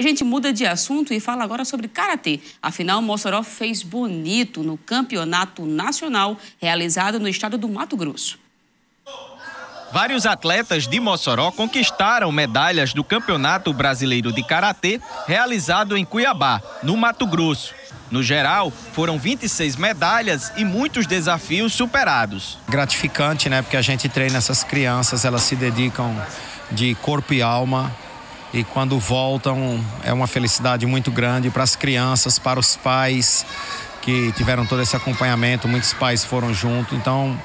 a gente muda de assunto e fala agora sobre karatê. Afinal, Mossoró fez bonito no campeonato nacional realizado no estado do Mato Grosso. Vários atletas de Mossoró conquistaram medalhas do Campeonato Brasileiro de Karatê realizado em Cuiabá, no Mato Grosso. No geral, foram 26 medalhas e muitos desafios superados. Gratificante, né? Porque a gente treina essas crianças, elas se dedicam de corpo e alma. E quando voltam, é uma felicidade muito grande para as crianças, para os pais que tiveram todo esse acompanhamento. Muitos pais foram junto. Então,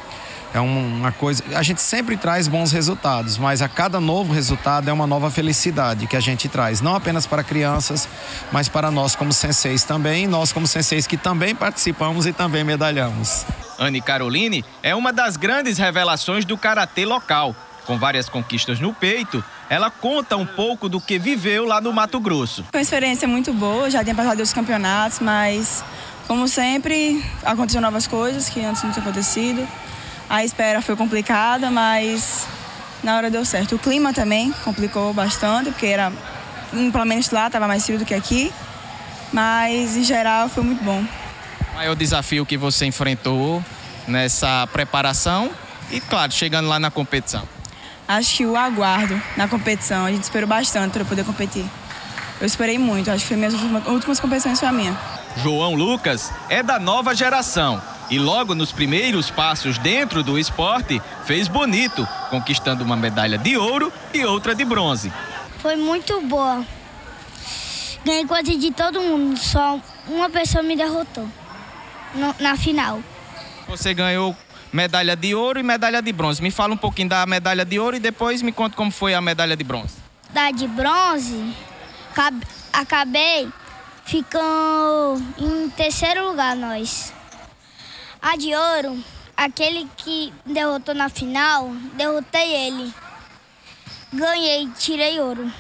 é uma coisa. A gente sempre traz bons resultados, mas a cada novo resultado é uma nova felicidade que a gente traz, não apenas para crianças, mas para nós como senseis também, nós como senseis que também participamos e também medalhamos. Anne Caroline é uma das grandes revelações do karatê local. Com várias conquistas no peito, ela conta um pouco do que viveu lá no Mato Grosso. Foi uma experiência muito boa, já tinha passado dos campeonatos, mas como sempre, aconteceram novas coisas que antes não tinham acontecido. A espera foi complicada, mas na hora deu certo. O clima também complicou bastante, porque era, pelo menos lá estava mais frio do que aqui, mas em geral foi muito bom. O maior desafio que você enfrentou nessa preparação e, claro, chegando lá na competição? Acho que o aguardo na competição. A gente esperou bastante para poder competir. Eu esperei muito, acho que foi minhas últimas competições foi a minha. João Lucas é da nova geração e logo nos primeiros passos dentro do esporte fez bonito, conquistando uma medalha de ouro e outra de bronze. Foi muito boa. Ganhei quase de todo mundo, só uma pessoa me derrotou no, na final. Você ganhou medalha de ouro e medalha de bronze. Me fala um pouquinho da medalha de ouro e depois me conta como foi a medalha de bronze. Da de bronze, acabei ficando em terceiro lugar nós. A de ouro, aquele que derrotou na final, derrotei ele. Ganhei, tirei ouro.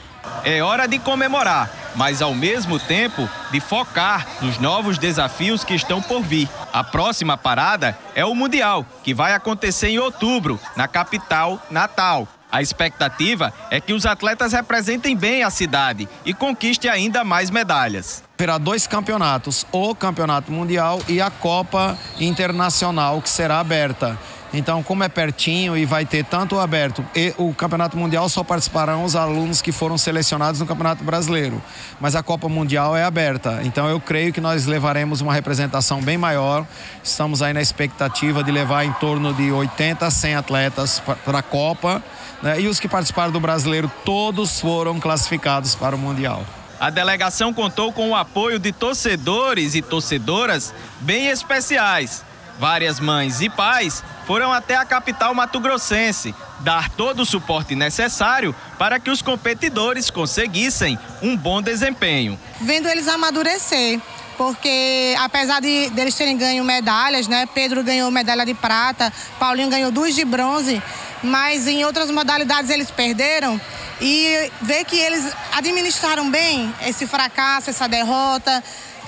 É hora de comemorar, mas ao mesmo tempo de focar nos novos desafios que estão por vir. A próxima parada é o Mundial, que vai acontecer em outubro, na capital, Natal. A expectativa é que os atletas representem bem a cidade e conquistem ainda mais medalhas. Haverá dois campeonatos, o Campeonato Mundial e a Copa Internacional, que será aberta. Então, como é pertinho e vai ter tanto o aberto e o Campeonato Mundial, só participarão os alunos que foram selecionados no Campeonato Brasileiro. Mas a Copa Mundial é aberta. Então, eu creio que nós levaremos uma representação bem maior. Estamos aí na expectativa de levar em torno de 80 a 100 atletas para a Copa. Né? E os que participaram do Brasileiro, todos foram classificados para o Mundial. A delegação contou com o apoio de torcedores e torcedoras bem especiais. Várias mães e pais foram até a capital mato-grossense dar todo o suporte necessário para que os competidores conseguissem um bom desempenho. Vendo eles amadurecer, porque apesar de deles terem ganho medalhas, né? Pedro ganhou medalha de prata, Paulinho ganhou duas de bronze, mas em outras modalidades eles perderam e ver que eles administraram bem esse fracasso, essa derrota,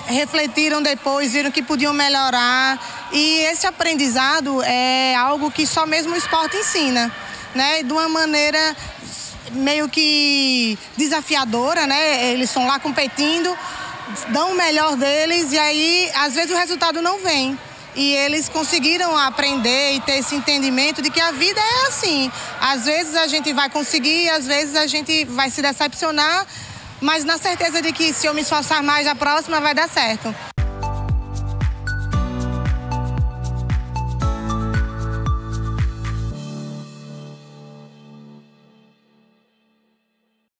refletiram depois, viram que podiam melhorar. E esse aprendizado é algo que só mesmo o esporte ensina, né? De uma maneira meio que desafiadora, né? Eles estão lá competindo, dão o melhor deles e aí às vezes o resultado não vem. E eles conseguiram aprender e ter esse entendimento de que a vida é assim. Às vezes a gente vai conseguir, às vezes a gente vai se decepcionar, mas na certeza de que se eu me esforçar mais, a próxima vai dar certo.